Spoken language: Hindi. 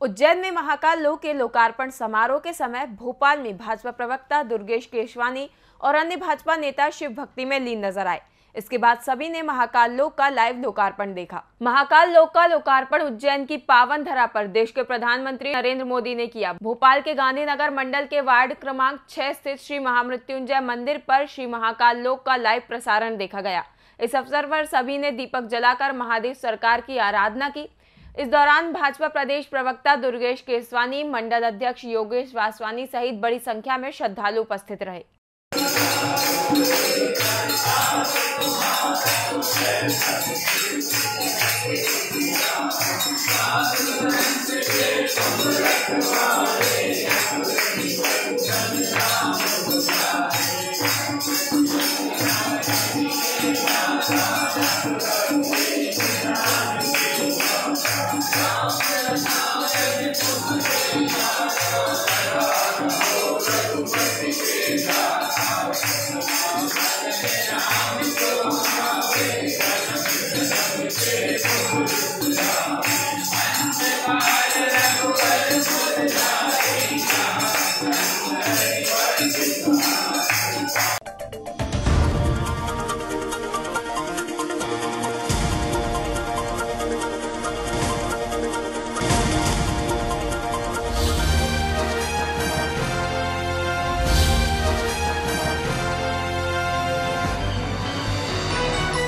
उज्जैन में महाकाल लोक के लोकार्पण समारोह के समय भोपाल में भाजपा प्रवक्ता दुर्गेश केशवानी और अन्य भाजपा नेता शिव भक्ति में लीन नज़र आए। इसके बाद सभी ने महाकाल लोक का लाइव लोकार्पण देखा। महाकाल लोक का लोकार्पण उज्जैन की पावन धरा पर देश के प्रधानमंत्री नरेंद्र मोदी ने किया। भोपाल के गांधीनगर मंडल के वार्ड क्रमांक छह स्थित श्री महामृत्युंजय मंदिर पर श्री महाकाल लोक का लाइव प्रसारण देखा गया। इस अवसर पर सभी ने दीपक जलाकर महादेव सरकार की आराधना की इस दौरान भाजपा प्रदेश प्रवक्ता दुर्गेश केसवानी, मंडल अध्यक्ष योगेश वासवानी सहित बड़ी संख्या में श्रद्धालु उपस्थित रहे। Ah.